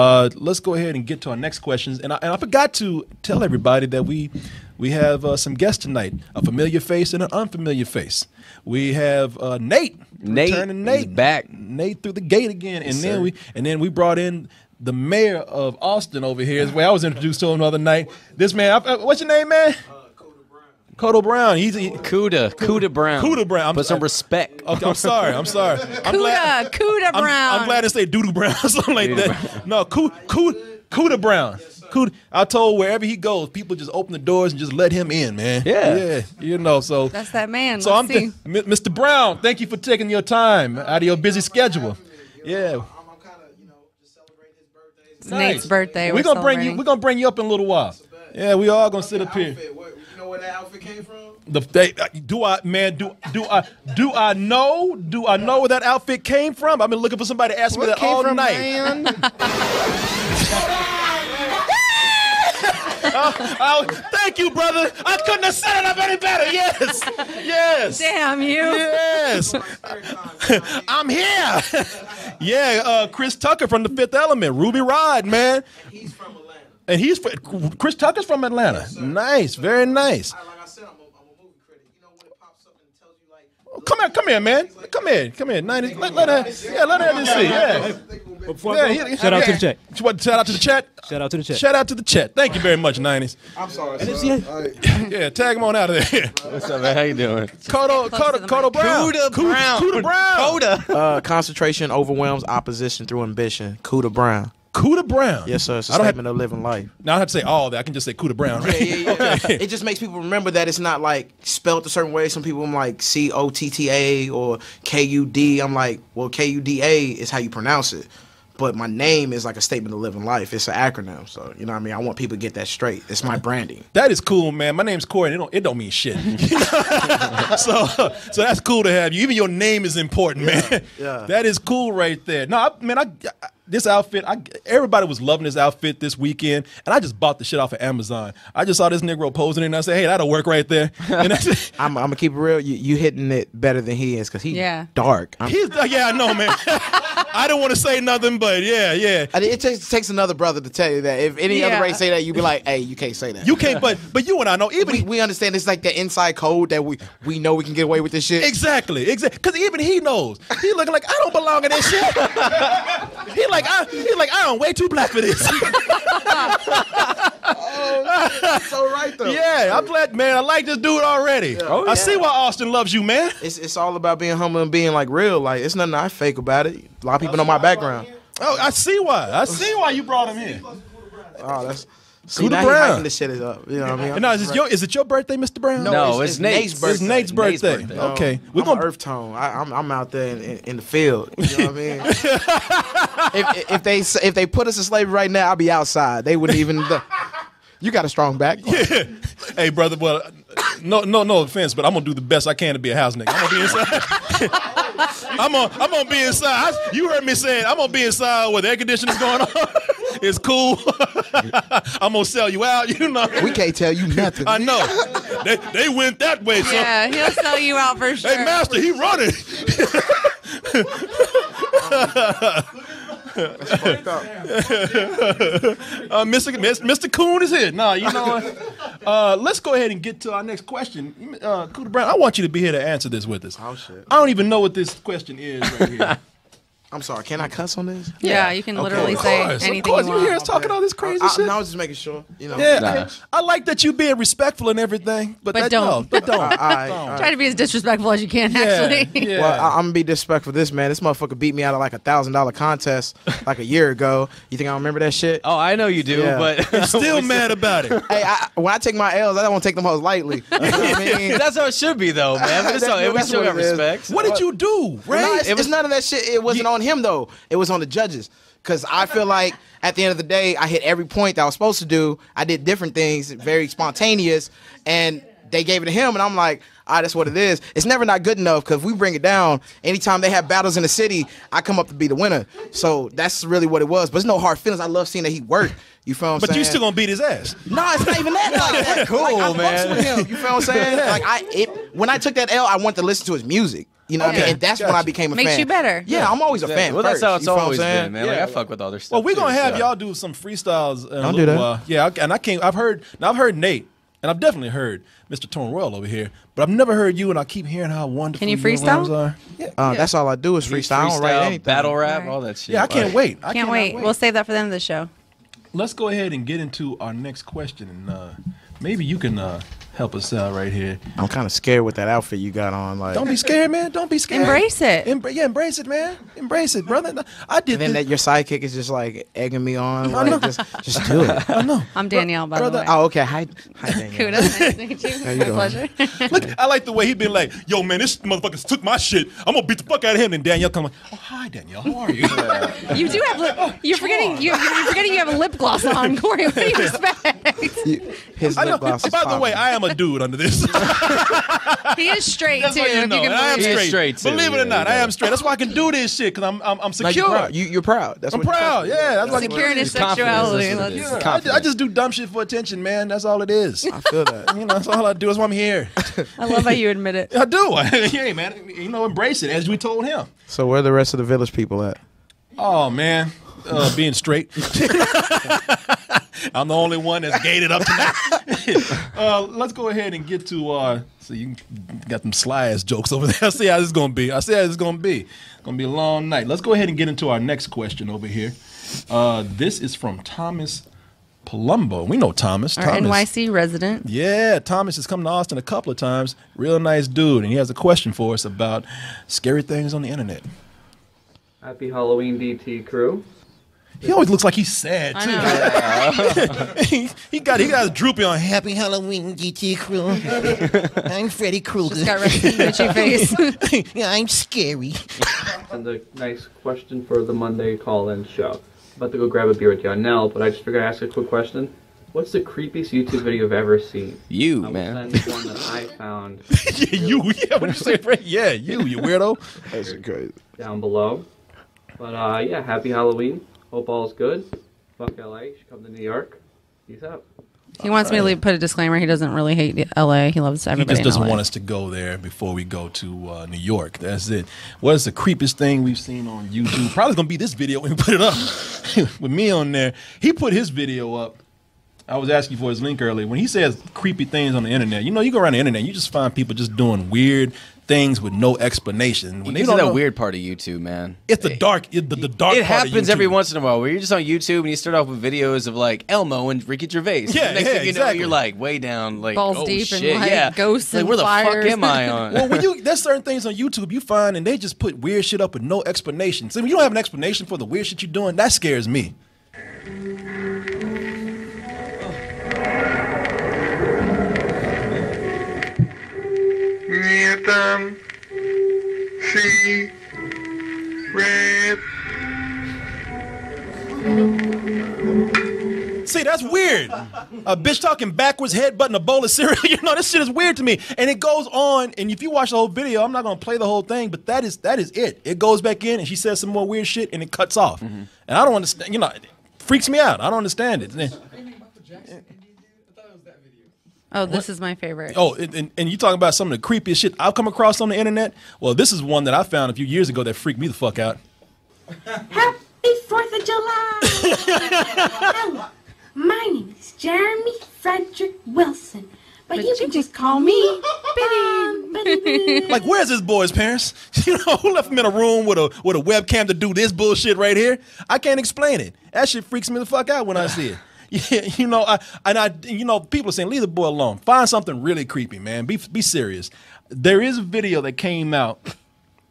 Uh, let's go ahead and get to our next questions. And I, and I forgot to tell everybody that we we have uh, some guests tonight, a familiar face and an unfamiliar face. We have uh, Nate, Nate returning Nate back. Nate through the gate again, and then sir. we and then we brought in. The mayor of Austin over here is where I was introduced to him the other night. This man, I- what's your name, man? Coda Brown. He's he, Cuda, Cuda Brown. Cuda Brown. I'm- Put some respect. Okay, I'm sorry. I'm sorry. I'm Cuda, Cuda I'm, Brown. I'm glad to say Doodoo Brown or something like that. No, Cuda, Cuda, Cuda Brown. Cuda. I told wherever he goes, people just open the doors and just let him in, man. Yeah. yeah. You know, so That's that man. so I'm Let's see. th- Mr. Brown. Thank you for taking your time out of your busy schedule. Yeah. I'm, I'm kind of, you know, just celebrating his birthday. Nate's birthday. We're We're gonna bring you. We're gonna bring you up in a little while. Yeah, we all gonna sit up here. Outfit, what, you know where that outfit came from? The they, uh, do I man do do I do I know do I know where that outfit came from? I've been looking for somebody to ask me that all night. Oh, thank you, brother. I couldn't have said it up any better. Yes, yes, Damn you. yes. I'm here. yeah, uh, Chris Tucker from The Fifth Element, Ruby Rhod, man, He's from Atlanta. And he's fr- Chris Tucker's from Atlanta. Nice, very nice. I, like I said, I'm a, I'm a movie critic. You know when it pops up and tells you like. Come here, come here, man. Come here, come here. 90, let, let her, yeah, let her see. Yeah. Before Yeah, I go, he- shout out to the chat. What, shout out to the chat. Shout out to the chat. Shout out to the chat. Thank you very much, 90s. I'm sorry. yeah. Yeah, tag him on out of there. What's up, man? How you doing? Kodo, Close to Kodo, the Kodo mic. Brown. Cuda Cuda- Brown. Cuda Brown. Coda. Uh, concentration overwhelms opposition through ambition. Kuda Brown. Cuda Brown. Yes, sir. It's a I don't have, statement of living life. now I have to say all that. I can just say Cuda Brown, right? Yeah, yeah, yeah. it just makes people remember that it's not like spelled a certain way. Some people I'm like C O T T A or K U D. I'm like, well, K U D A is how you pronounce it. But my name is like a statement of living life. It's an acronym. So, you know what I mean? I want people to get that straight. It's my branding. That is cool, man. My name's Corey. And it don't it don't mean shit. so so that's cool to have you. Even your name is important, man. yeah. That is cool right there. No, I, man, I, I this outfit. I everybody was loving this outfit this weekend, and I just bought the shit off of Amazon. I just saw this Negro posing it, and I said, hey, that'll work right there. And that's, I'm, I'm gonna keep it real. You, you hitting it better than he is because he's Yeah. dark. I'm- he's uh, yeah, I know, man. I don't want to say nothing, but yeah, yeah. I mean, it takes, takes another brother to tell you that. If any Yeah. other race say that, you'd be like, "Hey, you can't say that." You can't, but but you and I know even we, we understand it's like the inside code that we we know we can get away with this shit. Exactly, exactly. Because even he knows. He looking like I don't belong in this shit. he like I. He like I am way too black for this. Oh, so right though. yeah, I'm glad, man. I like this dude already. Oh, I yeah. see why Austin loves you, man. It's it's all about being humble and being like real. Like it's nothing I fake about it. A lot of people know my background. Oh, I see why. I see why you brought him here. Oh, that's see Cuda now Brown. he hyping this shit up. You know what I mean? And now, is it your is it your birthday, Mr. Brown? No, it's Nate's it's birthday. Nate's birthday. Nate's birthday. Okay, we're we're gonna. earth tone. I, I'm I'm out there in, in, in the field. You know what I mean? if, if they if they put us in slavery right now, I'll be outside. They wouldn't even. you got a strong back. Yeah. hey, brother. Well, no, no, no offense, but I'm gonna do the best I can to be a house nigga. I'm gonna be inside. I'm gonna, I'm gonna be inside. I- you heard me saying I'm gonna be inside where the air conditioning's going on. It's cool. I'm gonna sell you out. You know. We can't tell you nothing. I know. They they went that way. So, Yeah, he'll sell you out for sure. hey, master, he running. uh, Mr. Mr. Mr. Coon is here. No, you know what? Uh, let's go ahead and get to our next question. Uh, Cooter Brown, I want you to be here to answer this with us. Oh, shit. I don't even know what this question is right here. I'm sorry. Can I mm. cuss on this? Yeah, you can literally of say course, anything of course. you You hear want. us talking all this crazy I, shit. no, I was just making sure. You know. yeah, Nah. I, I like that you being respectful and everything, but, But that, don't. No, but don't. All right, all right. Try to be as disrespectful as you can, yeah, actually. yeah. Well, I, I'm gonna be disrespectful. to This man, this motherfucker beat me out of like a thousand dollar contest like a year ago. You think I don't remember that shit? Oh, I know you do, Yeah. but Still mad about it. Hey, I, when I take my L's, I don't wanna take them hoes lightly. You know what I mean? that's how it should be, though, man. But it's That- all, we that's still got respect. What did you do, Ray? It was- it's none of that shit. It wasn't on him though. It was on the judges. Cause I feel like at the end of the day, I hit every point that I was supposed to do. I did different things, very spontaneous, and they gave it to him. And I'm like, ah, that's what it is. It's never not good enough because we bring it down. Anytime they have battles in the city, I come up to be the winner. So that's really what it was. But it's no hard feelings. I love seeing that he worked. You feel what I'm but saying? you still gonna beat his ass. No, it's not even that. Like, that Cool, like, I man. with him. You feel what I'm saying? Like I, it, when I took that L, I wanted to listen to his music. You know what I mean? And that's when I became a Makes fan. you better. Yeah, I'm always a fan. Well, that's first, how it's you I'm always saying? been, man. Like Yeah. I fuck with other stuff. Well, we're gonna have so. y'all do some freestyles. in a Don't little do that. while. Yeah, and I can't. I've heard. Now I've heard Nate, and I've definitely heard Mr. Tone Royal over here, but I've never heard you. And I keep hearing how wonderful Can you your freestyle? rhymes are. Yeah, Uh, That's all I do is freestyle. I don't write anything. battle rap, Right. all that shit. yeah. I can't Like, wait. I Can't cannot wait. We'll save that for the end of the show. Let's go ahead and get into our next question, and uh, maybe you can uh, help us out right here. I'm kind of scared with that outfit you got on. Like, Don't be scared, man. Don't be scared. Embrace it. Embra- yeah, embrace it, man. Embrace it, brother. I did and then this. that your sidekick is just like egging me on. I know. Like, just, just do it. I know. I'm Danielle, by brother, the way. Oh, okay. Hi, hi Danielle. Kudos. Nice to meet you. you My doing? pleasure. Look, I like the way he been like, "Yo, man, this motherfucker took my shit. I'm gonna beat the fuck out of him." And Danielle come like, "Oh, hi, Danielle. How are you?" you do have lip. You're forgetting. You, you're forgetting you have a lip gloss on, Corey. What do you expect? You- His I know. lip gloss is By the way. I am a dude under this. He is straight That's too. you know. you can I am believe He it. is straight. straight, too. Believe it or not, he I am straight. That's why I can do this shit because I'm, I'm I'm Like, secure. you're proud. You, you're proud. That's I'm what you're proud. supposed to do. Yeah, that's what Secure in his confidence, sexuality. that's what it Let's- is. Yeah, I, I just do dumb shit for attention, man. That's all it is. I feel that. You know, that's all I do. That's why I'm here. I love how you admit it. I do. hey, man. You know, embrace it as we told him. So where the rest of the village people at? Oh man, uh, being straight. I'm the only one that's gated up tonight. uh, let's go ahead and get to. Uh, so you got them sly ass jokes over there. I see how this is gonna be. I see how this is gonna be. It's gonna be a long night. Let's go ahead and get into our next question over here. Uh, this is from Thomas Palumbo. We know Thomas. Our Thomas. NYC resident. Yeah, Thomas has come to Austin a couple of times. Real nice dude, and he has a question for us about scary things on the internet. Happy Halloween, DT crew. He always looks like he's sad I too. know. he, he got he got his droopy on. Happy Halloween, GT crew. I'm Freddy Krueger. Just got resting bitchy face. yeah, I'm scary. And a nice question for the Monday call-in show. About to go grab a beer with Yonel, but I just figured I'd ask a quick question. What's the creepiest YouTube video you've ever seen? You, I will man. send one that I found yeah, you. Yeah, what did you say, Fred? Yeah, you. You weirdo. That's crazy. down below. But uh, yeah, happy Halloween. Hope all's good. Fuck LA. You should come to New York. Peace out. He wants me to leave, put a disclaimer. He doesn't really hate LA. He loves everybody. He everybody. just doesn't in LA. want us to go there before we go to uh, New York. That's it. What is the creepiest thing we've seen on YouTube? Probably gonna be this video when we put it up with me on there. He put his video up. I was asking for his link earlier. When he says creepy things on the internet, you know, you go around the internet, you just find people just doing weird things with no explanation. When This is don't that know- weird part of YouTube, man. It's the dark, it, the, the dark. It part of happens every once in a while where you're just on YouTube and you start off with videos of like Elmo and Ricky Gervais. Yeah, And next yeah, thing you know, exactly. you're like way down, like Balls oh, deep in, shit, like, yeah. ghosts like, and where the fires. fuck am I on? well, when you there's certain things on YouTube you find and they just put weird shit up with no explanation. So when you don't have an explanation for the weird shit you're doing, that scares me. Anthem. C. Red. See, that's weird. A bitch talking backwards, head headbutting a bowl of cereal. You know, this shit is weird to me. And it goes on. And if you watch the whole video, I'm not gonna play the whole thing, but that is that is it. It goes back in, and she says some more weird shit, and it cuts off. Mm-hmm. And I don't understand. You know, it freaks me out. I don't understand it. Oh, this is my favorite. Oh, and, and, and you talking about some of the creepiest shit I've come across on the internet? Well, this is one that I found a few years ago that freaked me the fuck out. Happy Fourth of July! Hello, my name is Jeremy Frederick Wilson, but, you can just call me Biddy. Biddy, Biddy. Like, where's this boy's parents? You know, who left him in a room with a with a webcam to do this bullshit right here? I can't explain it. That shit freaks me the fuck out when I see it. Yeah, you know, I and I, you know, people are saying leave the boy alone. Find something really creepy, man. Be be serious. There is a video that came out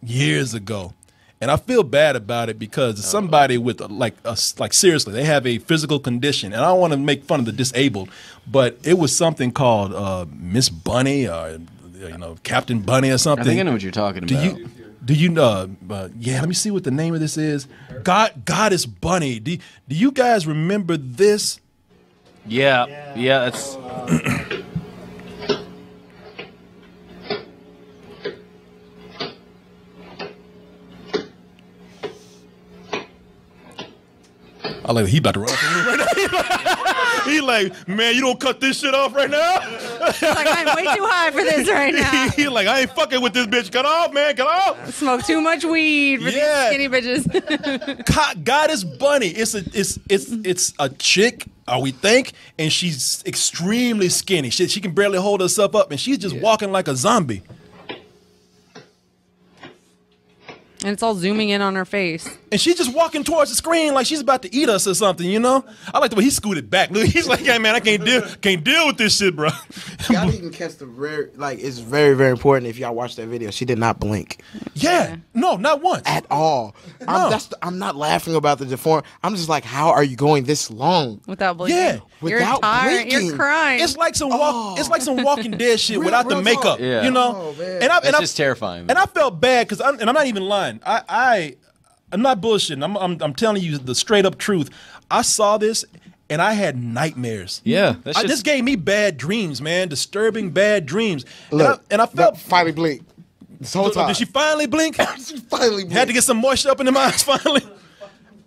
years ago, and I feel bad about it because it's somebody with a, like a, like seriously, they have a physical condition, and I don't want to make fun of the disabled, but it was something called uh, Miss Bunny or you know Captain Bunny or I something. think I know what you're talking about. Do you do you know? Uh, yeah, let me see what the name of this is. God, Goddess Bunny. Do do you guys remember this? Yeah, yeah, that's I like he about to run off right now. he like, man, you don't cut this shit off right now. It's like I'm way too high for this right now. He like, I ain't fucking with this bitch. Cut off, man. Cut off. Smoke too much weed for Yeah. these skinny bitches. God, Goddess Bunny. It's a it's it's it's a chick, or we think, and she's extremely skinny. She, she can barely hold herself up, and she's just walking like a zombie. And it's all zooming in on her face. And she's just walking towards the screen like she's about to eat us or something, you know? I like the way he scooted back. Look, he's like, hey man, I can't deal can't deal with this shit, bro. Y'all didn't catch the rare. Like it's very very important if y'all watch that video. She did not blink Yeah. No, not once. at all. No. I'm, that's the, I'm not laughing about the deform. I'm just like, how are you going this long? Without blinking. Yeah, You're without tired. blinking. You're crying. It's like some walk it's like some oh. walking dead shit Real- without the makeup. Yeah. You know? Oh, man. and I It's and I, just terrifying. And I felt bad because I'm, and I'm not even lying. I, I, I'm not bullshitting. I'm, I'm, I'm telling you the straight up truth. I saw this and I had nightmares. yeah, that's I, this gave me bad dreams, man. Disturbing bad dreams. And I, and I felt. finally blink. This whole time. Did she finally blink? She finally blinked. Had to get some moisture up in the eyes finally.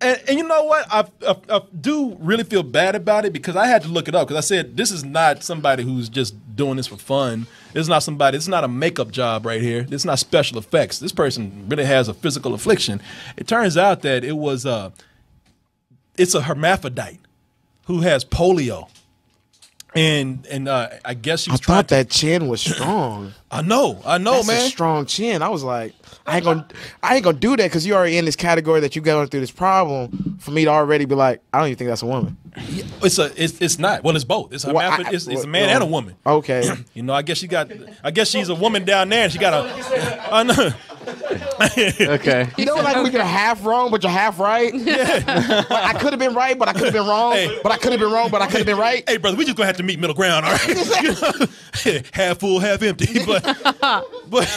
And, and you know what? I, I, I do really feel bad about it because I had to look it up because I said this is not somebody who's just doing this for fun. It's not somebody. It's not a makeup job right here. It's not special effects. This person really has a physical affliction. It turns out that it was uh, it's a hermaphrodite who has polio, and and uh, I guess she I thought To, that chin was strong. I know, I know, That's a man. strong chin. I was like, I ain't gonna, I ain't gonna do that because you already in this category that you going through this problem. For me to already be like, I don't even think that's a woman. It's a. It's, it's not. Well, it's both. It's a. Well, I- it's, it's a man well, and a woman. Okay. You know, I guess she got. I guess she's a woman down there, and she got a. I know. okay. You know, like when you're half wrong, but you're half right. Yeah. I could have been right, but I could have been wrong. Hey. But I could have been wrong, but I could have been right. Hey, brother, we just gonna have to meet middle ground, all right? You know? half full, half empty, but but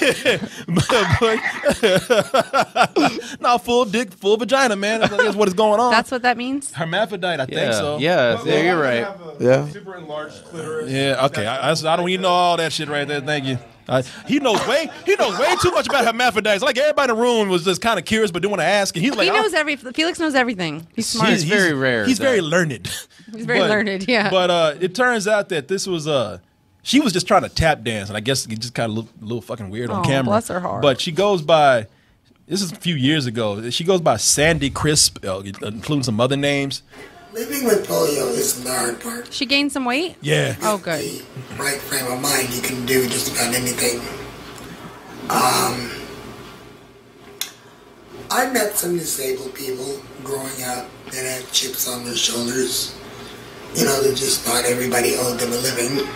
but, no, full dick, full vagina, man. That's, that's what is going on. That's what that means. hermaphrodite, I Yeah, think so. yeah, there you're right. Yeah. Super enlarged clitoris. Yeah. Okay. I, I, I don't even know all that shit right there. Thank you. Uh, he knows way he knows way too much about hermaphrodites. Like everybody in the room was just kind of curious, but didn't want to ask. And he's like, he "Oh, knows every. Felix knows everything. He's smart. He's He's, very rare, He's that- very learned. He's very learned. Yeah. But uh, it turns out that this was uh, she was just trying to tap dance, and I guess it just kind of looked a little fucking weird on Oh, camera. bless her heart. But she goes by. This is a few years ago. She goes by Sandy Crisp, uh, including some other names. Living with polio isn't the hard part. she gained some weight. Yeah. Oh, good. The right frame of mind, you can do just about anything. Um, I met some disabled people growing up that had chips on their shoulders. You know, they just thought everybody owed them a living.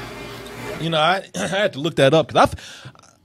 You know, I, I had to look that up because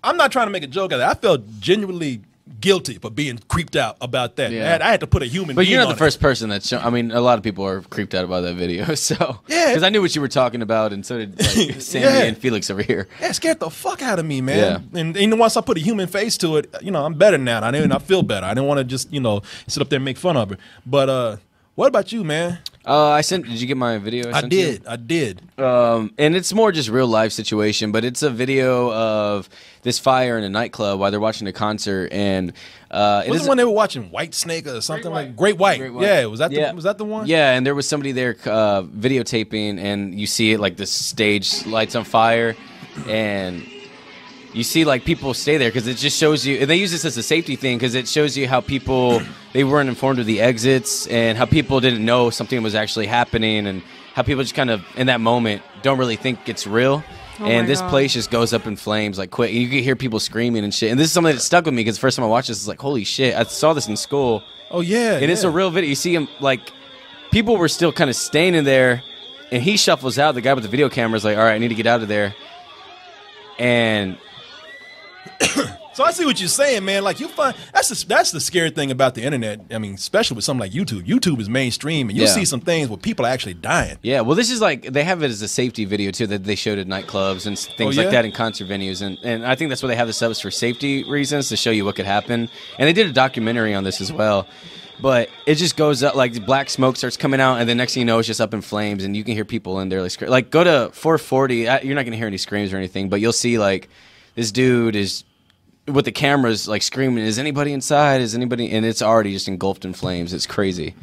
I'm not trying to make a joke out of it. I felt genuinely guilty for being creeped out about that. Yeah. I, had, I had to put a human. But you're not the it. first person that's. Show, I mean, a lot of people are creeped out about that video. So Yeah. because I knew what you were talking about, and so did like, Sandy Yeah. and Felix over here. Yeah, it scared the fuck out of me, man. And, and once I put a human face to it, you know, I'm better now. I didn't. I feel better. I didn't want to just, you know, sit up there and make fun of it. But uh, what about you, man? Uh, I sent. Did you get my video? I sent you? did. I did. Um, and it's more just real life situation, but it's a video of this fire in a nightclub while they're watching a concert, and uh, it Was is it when they were watching White Snake or something like Great White? Great White. Yeah, was that Yeah. the was that the one? Yeah, and there was somebody there uh, videotaping, and you see it like the stage lights on fire, and you see like people stay there because it just shows you. And they use this as a safety thing because it shows you how people they weren't informed of the exits and how people didn't know something was actually happening, and how people just kind of in that moment don't really think it's real. Oh and this God. place just goes up in flames like quick. You can hear people screaming and shit. And this is something that stuck with me because the first time I watched this, it's like, holy shit! I saw this in school. Oh yeah. And it's a real video. You see him like people were still kind of staying in there, and he shuffles out. The guy with the video camera is like, "All right, I need to get out of there." And So I see what you're saying, man. Like you find that's the, that's the scary thing about the internet. I mean, especially with something like YouTube. YouTube is mainstream, and you Yeah. see some things where people are actually dying. yeah, well, this is like they have it as a safety video too that they showed at nightclubs and things Oh, like that in concert venues, and and I think that's why they have the subs for safety reasons to show you what could happen. And they did a documentary on this as well. But it just goes up like black smoke starts coming out, and the next thing you know, it's just up in flames, and you can hear people in there like like go to 440. uh, You're not gonna hear any screams or anything, but you'll see like this dude is with the cameras like screaming, "Is anybody inside? Is anybody?" And it's already just engulfed in flames. It's crazy.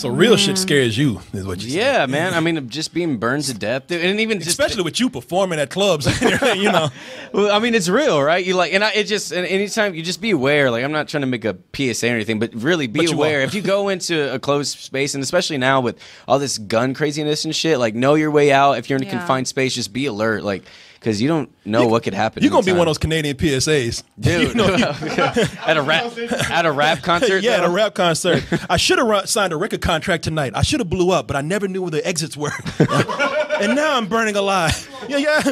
So real shit mm. scares you, is what you say. Yeah, man. I mean, just being burned to death, dude, and even just Especially with you performing at clubs, you know. Well, I mean, it's real, right? You like, and I, it just, and anytime you just be aware. Like, I'm not trying to make a PSA or anything, but really be But aware. are. if you go into a closed space, and especially now with all this gun craziness and shit, like, know your way out. If you're in a Yeah. confined space, just be alert, like, because you don't know what could happen. You're gonna be anytime. one of those Canadian PSAs, dude You know, at a rap at a rap concert. yeah, at a rap concert. I should have signed a record contract tonight. I should have blew up, but I never knew where the exits were. and now I'm burning alive. Yeah, yeah.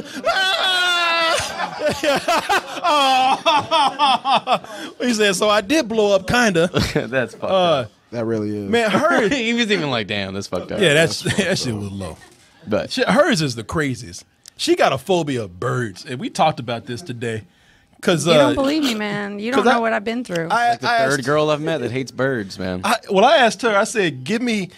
oh. he said, so I did blow up, kinda. That's fucked Uh, up. That really is. man, hers. he was even like, "Damn, that's fucked up." Yeah, that's that shit was low. but hers is the craziest. She got a phobia of birds, and we talked about this today. Cause You uh, don't believe me, man. You don't 'cause I- know what I've been through. I, like the I third asked- girl I've met that hates birds, man. I, well, I asked her. I said, "Give me."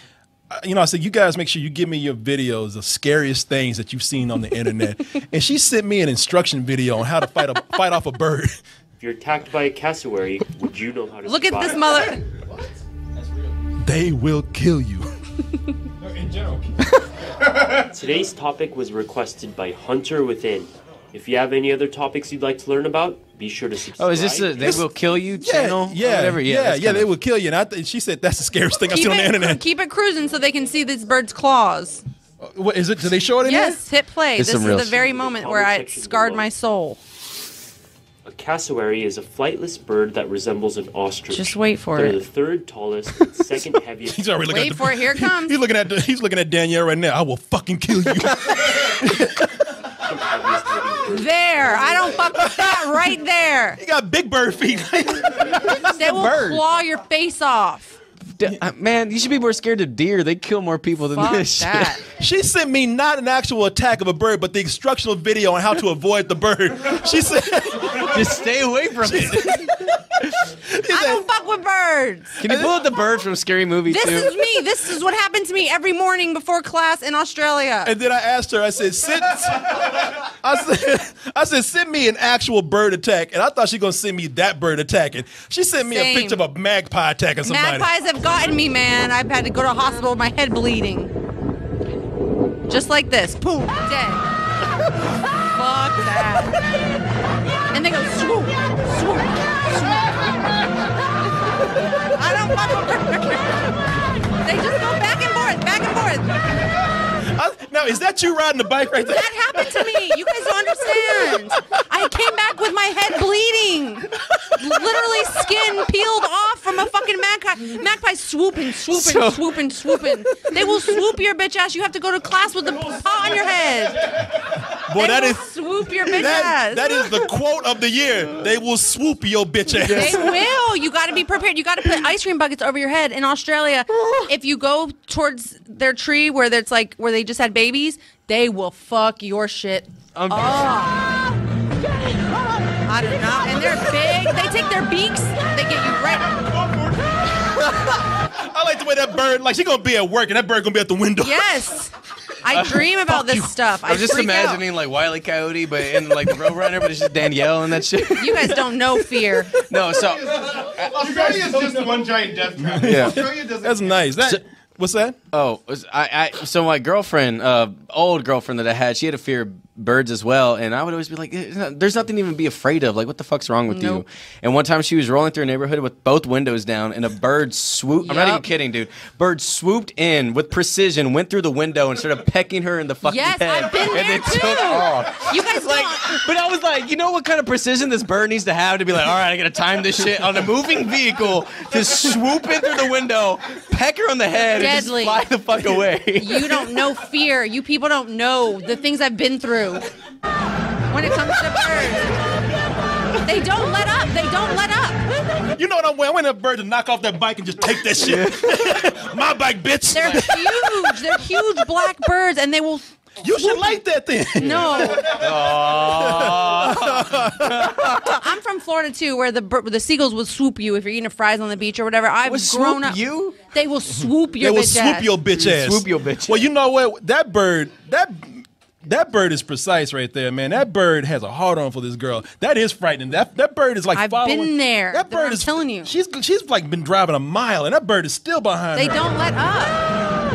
uh, You know, I said, "You guys make sure you give me your videos of scariest things that you've seen on the internet." and she sent me an instruction video on how to fight a fight off a bird. If you're attacked by a cassowary, would you know how to Look at this mother. They will kill you. Today's topic was requested by Hunter Within. If you have any other topics you'd like to learn about, be sure to subscribe. Oh, is this a they will kill you channel? Yeah, yeah, Whatever. yeah, that's yeah. kinda- They will kill you. And I th- she said that's the scariest thing I've seen on the internet. keep it cruising so they can see this bird's claws. Uh, what is it? Do they show it in Yes, hit play. It's this is the very moment where I scarred below. my soul. A cassowary is a flightless bird that resembles an ostrich. Just wait for They're it. the third tallest and second heaviest. He's already looking Wait at for it. Here it comes. He's looking at the, he's looking at Danielle right now. I will fucking kill you. There. I don't fuck with that right there. he got big bird feet. They will bird. claw your face off. D- uh, man, you should be more scared of deer. They kill more people than Fuck this. shit. that. She sent me not an actual attack of a bird, but the instructional video on how to avoid the bird. She said, Just stay away from it. I don't fuck with birds. Can you pull up the bird from Scary Movie This too? is me. This is what happened to me every morning before class in Australia. and then I asked her, I said, sit. I said, I said, send me an actual bird attack. And I thought she was going to send me that bird attacking. She sent me Same. a picture of a magpie attacking somebody. Magpies have gotten me, man. I've had to go to the hospital with my head bleeding. Just like this. Boom. Dead. Fuck that. And they go swoop, swoop, swoop. I don't fuck with birds. They just go back and forth, back and forth. I- now, is that you riding the bike right there? That happened to me. You guys don't understand. I came back with my head bleeding. Literally skin peeled off from a fucking magpie. Magpie swooping, swooping, So- swooping, swooping. They will swoop your bitch ass. You have to go to class with the paw on your head. Boy, they that will is swoop your bitch that, ass. that is the quote of the year. They will swoop your bitch ass. They will. You got to be prepared. You got to put ice cream buckets over your head. In Australia, if you go towards their tree where it's like where they just had babies, they will fuck your shit up. I do not. know. And they're big. They take their beaks. They get you right. I like the way that bird, like she gonna be at work and that bird gonna be at the window. Yes. I dream about this stuff. I I'm just freak out. imagining like Wiley Coyote, but in like the Roadrunner, but it's just Danielle and that shit. You guys don't know fear. No, so Australia is just one giant death trap. Yeah. Australia doesn't. That's nice. That what's that? Oh, I, I so my girlfriend, uh, old girlfriend that I had, she had a fear of birds as well, and I would always be like, "There's not- "There's nothing to even be afraid of. Like, what the fuck's wrong with Nope. you?" And one time she was rolling through a neighborhood with both windows down, and a bird swooped. I'm not even kidding, dude. Bird swooped in with precision, went through the window, and started pecking her in the fucking Yes, head. I've been and there then too. took off. You guys Like, don't. but I was like, you know what kind of precision this bird needs to have to be like, all right, I gotta time this shit on a moving vehicle to swoop in through the window, peck her on the head, Deadly. and just fly the fuck away. You don't know fear. You people don't know the things I've been through when it comes to birds. They don't let up. They don't let up. You know what I'm wearing? I want that bird to knock off that bike and just take that shit. My bike, bitch. They're huge. They're huge black birds, and they will. You should like that then. No, I'm from Florida too, where the bir- the seagulls will swoop you if you're eating fries on the beach or whatever. I've Would grown swoop up. you? They will swoop your. They will bitch swoop ass. your bitch ass. Swoop your bitch Well, you know what? That bird, that That bird is precise right there, man. That bird has a hard on for this girl. That is frightening. That that bird is like I've following. been there. That bird I'm is telling you. She's she's like been driving a mile, and that bird is still behind They her. don't let up.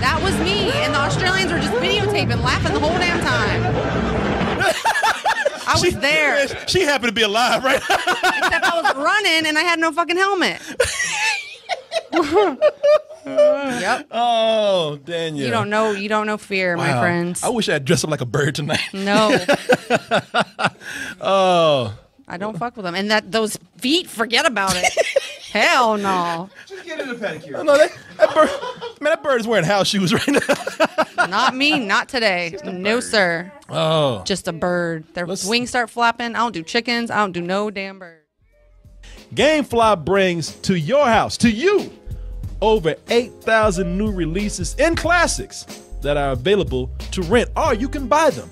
That was me, and the Australians were just videotaping, laughing the whole damn time. I was there, She happened to be alive, right? except I was running and I had no fucking helmet. yep. Oh, Daniel. You don't know. You don't know fear, my friends. I wish I had dressed up like a bird tonight. No, Oh. I don't fuck with them. And that those feet, forget about it. Hell no. Just get in a pedicure. No, that, that bird, man, that bird is wearing house shoes right now. Not me. Not today. No, sir. Oh. Just a bird. Their wings start flapping. I don't do chickens. I don't do no damn bird. Gamefly brings to your house, to you, over 8,000 new releases and classics that are available to rent or you can buy them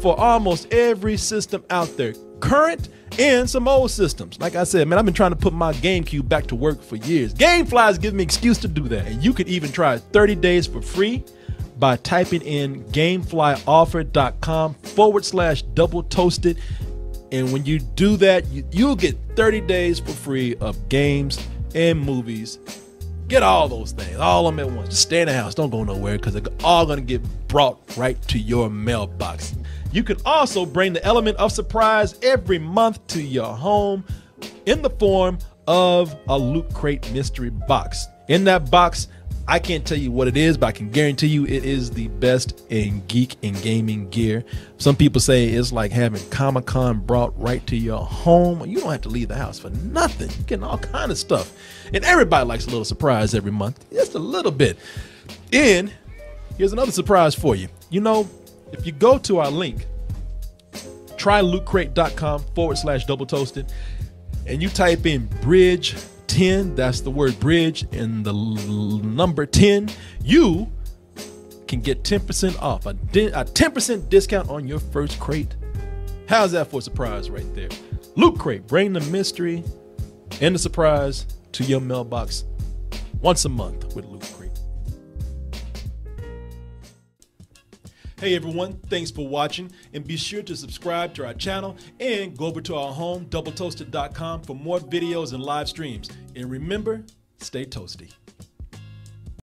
for almost every system out there, current and some old systems. Like I said, man, I've been trying to put my GameCube back to work for years. Gamefly's giving me excuse to do that. And you could even try 30 days for free by typing in gameflyoffer.com forward slash double toasted. And when you do that, you, you'll get 30 days for free of games and movies. Get all those things, all of them at once. Just stay in the house. Don't go nowhere because they're all going to get brought right to your mailbox. You can also bring the element of surprise every month to your home in the form of a Loot Crate mystery box. In that box, I can't tell you what it is, but I can guarantee you it is the best in geek and gaming gear. Some people say it's like having Comic Con brought right to your home. You don't have to leave the house for nothing. You're getting all kind of stuff. And everybody likes a little surprise every month, just a little bit. And here's another surprise for you. You know, if you go to our link, trylootcrate.com forward slash double toasted, and you type in bridge 10, that's the word bridge, and the l- number 10, you can get 10% off, a, di- a 10% discount on your first crate. How's that for a surprise right there? Loot Crate, bring the mystery and the surprise to your mailbox once a month with Loot Crate. Hey everyone, thanks for watching and be sure to subscribe to our channel and go over to our home doubletoasted.com for more videos and live streams. And remember, stay toasty.